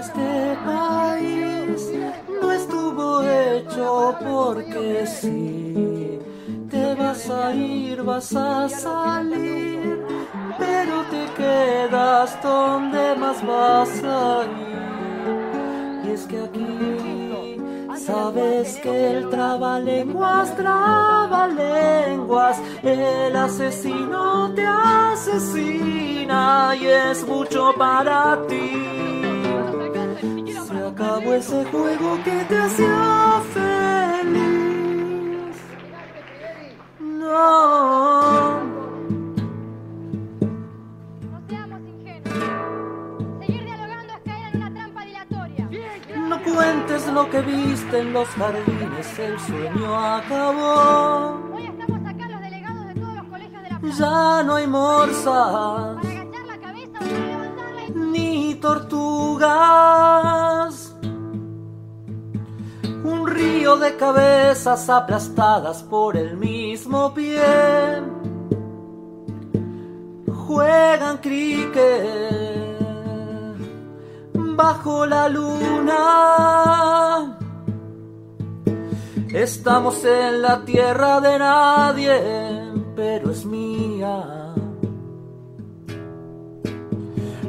este país no estuvo hecho porque sí. Te vas a ir, vas a salir, pero te quedas donde más vas a ir. Y es que aquí sabes que el trabalenguas, trabalenguas, el asesino te asesina y es mucho para ti. Acabó ese juego que te hacía feliz. No. No seamos ingenuos. Seguir dialogando es caer en una trampa dilatoria. No cuentes lo que viste en los jardines, el sueño acabó. Hoy estamos acá los delegados de todos los colegios de la. Ya no hay morsas de cabezas aplastadas por el mismo pie. Juegan cricket bajo la luna. Estamos en la tierra de nadie, pero es mía.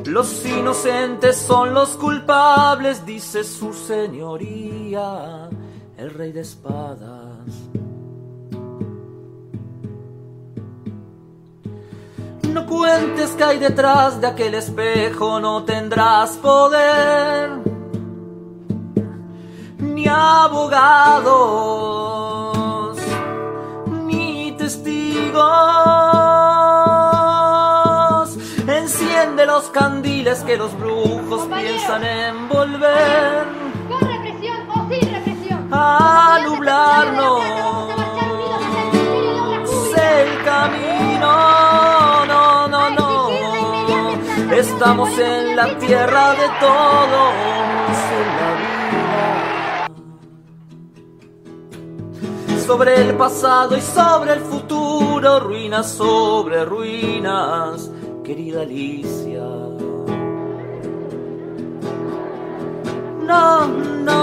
Los inocentes son los culpables, dice su señoría, el rey de espadas. No cuentes que hay detrás de aquel espejo, no tendrás poder, ni abogados, ni testigos. Enciende los candiles que los brujos Compañero. piensan envolver. El camino, no, no, no. Estamos en la tierra de todos, en la vida. Sobre el pasado y sobre el futuro, ruinas sobre ruinas, querida Alicia. No, no.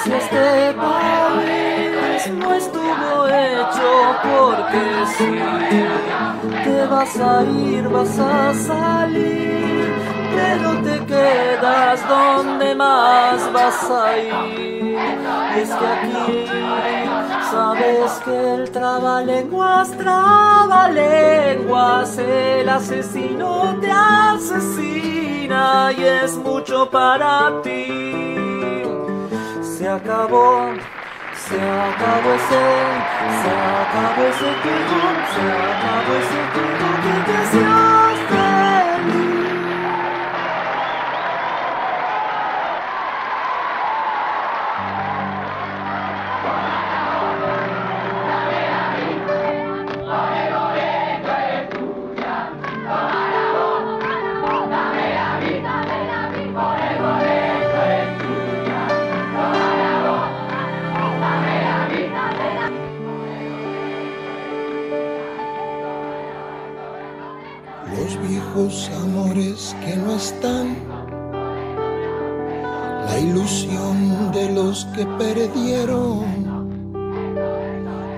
Alicia este país no estuvo hecho porque sí. Te vas a ir, vas a salir, pero te quedas donde más vas a ir. Es que aquí sabes que el trabalenguas, trabalenguas, el asesino te asesina y es mucho para ti se acabó, se acabó ese, se acabó ese juego, se acabó ese juego que te Los viejos amores que no están, la ilusión de los que perdieron,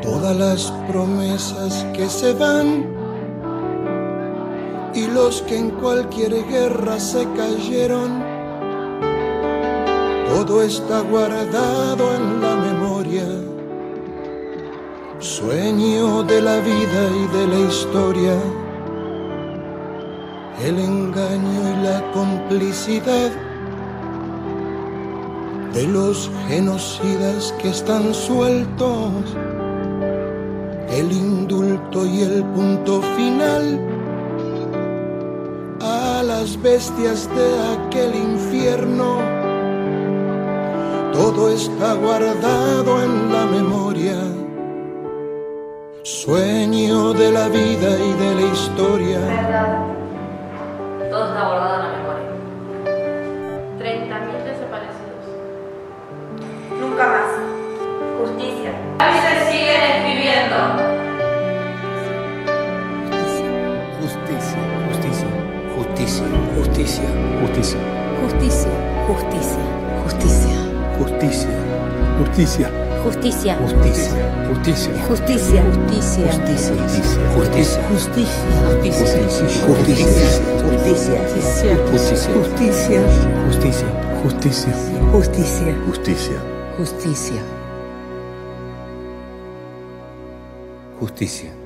todas las promesas que se van. Y los que en cualquier guerra se cayeron. Todo está guardado en la memoria, sueño de la vida y de la historia el engaño y la complicidad de los genocidas que están sueltos, el indulto y el punto final. A las bestias de aquel infierno. Todo está guardado en la memoria, sueño de la vida y de la historia justicia, justicia, Justicia, justicia, justicia, justicia, justicia, justicia, justicia, justicia, justicia, justicia, justicia, justicia, justicia, justicia, justicia, justicia, justicia, justicia, justicia. justicia.